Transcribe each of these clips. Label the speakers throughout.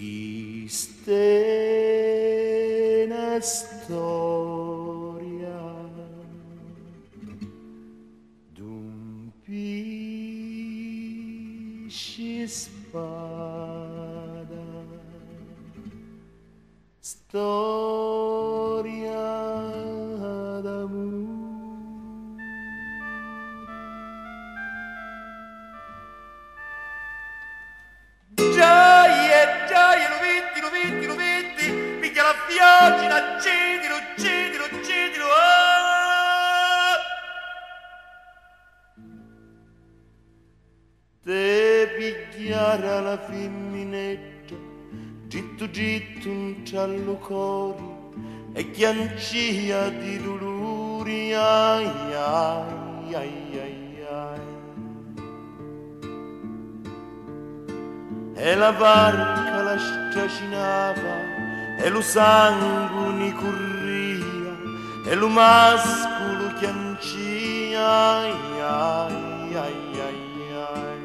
Speaker 1: chi stene storia d'un pisci spada storia accendilo, accendilo. Oh! Te pigliara la femminetta, gitto gitto un ciallo cori, e chiancia di dolori, ai ai ai ai. E la barca la stracinava, e lo sangue ne corria, e lo mascolo chiancia, ai ai ai ai ai.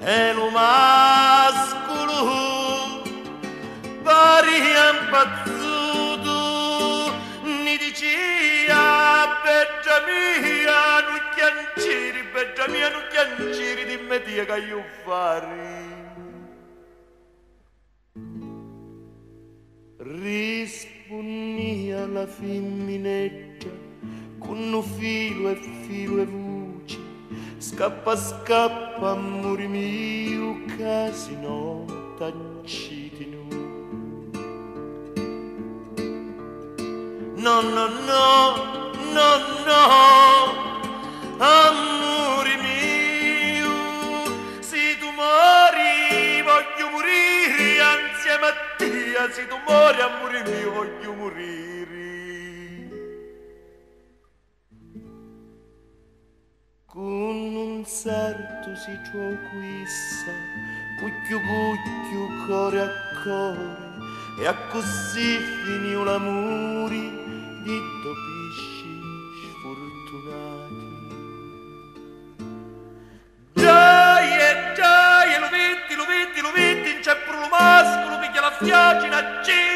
Speaker 1: E lo mascolo paria impazzuto, ni dicea, beggia mia, non chianciri, beggia mia, non chianciri, dimmi che io fare. Risponia la femminetta con un filo e filo e voce, scappa scappa amore mio, casi no tanciti nu. No, no, no, no, no, insieme a te, se tu muori amore mio voglio morire. Con un sarto si gioquissa, cucchio cucchio, core a core, e a così finì l'amore di Topisci. Virgin of Jesus.